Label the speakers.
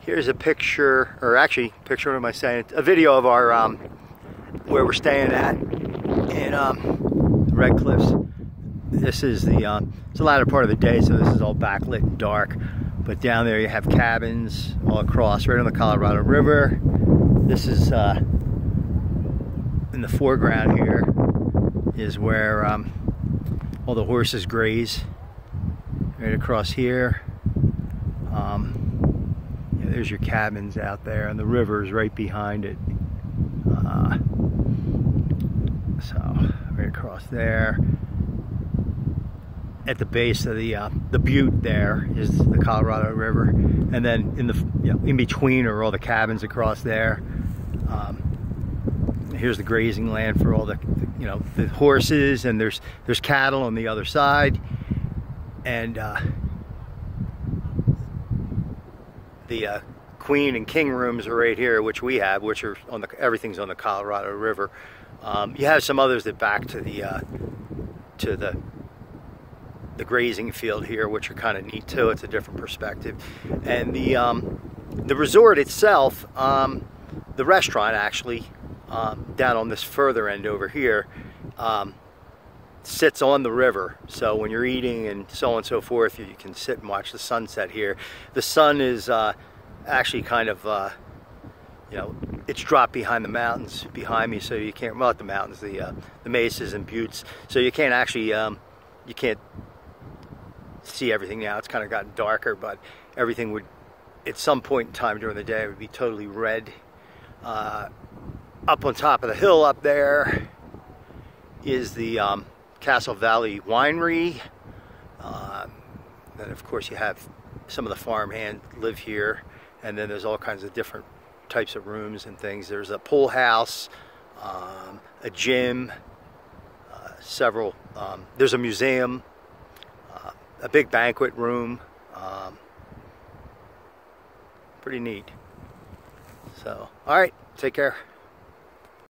Speaker 1: Here's a picture, or actually, picture, what am I saying? A video of our, um, where we're staying at in um, Red Cliffs. This is the, uh, it's the latter part of the day, so this is all backlit and dark. But down there you have cabins all across, right on the Colorado River. This is, uh, in the foreground here, is where um, all the horses graze. Right across here. Um, there's your cabins out there, and the river is right behind it. Uh, so, right across there at the base of the uh, the butte there is the Colorado River, and then in the you know, in between are all the cabins across there. Um, here's the grazing land for all the, you know the horses, and there's there's cattle on the other side, and uh, the uh, queen and king rooms are right here, which we have, which are on the everything's on the Colorado River. Um, you have some others that back to the uh, to the the grazing field here, which are kind of neat too. It's a different perspective. And the, um, the resort itself, um, the restaurant actually, um, down on this further end over here, um, sits on the river. So when you're eating and so on and so forth, you can sit and watch the sunset here. The sun is uh, actually kind of, uh, you know, it's dropped behind the mountains behind me, so you can't, well, not the mountains, the, uh, the mesas and buttes, so you can't actually, um, you can't see everything now. It's kind of gotten darker, but everything would, at some point in time during the day, would be totally red. Uh, up on top of the hill up there is the um, Castle Valley Winery. Um, then, of course, you have some of the farmhand live here, and then there's all kinds of different types of rooms and things. There's a pool house, um, a gym, uh, several. Um, there's a museum a big banquet room. Um, pretty neat. So, all right, take care.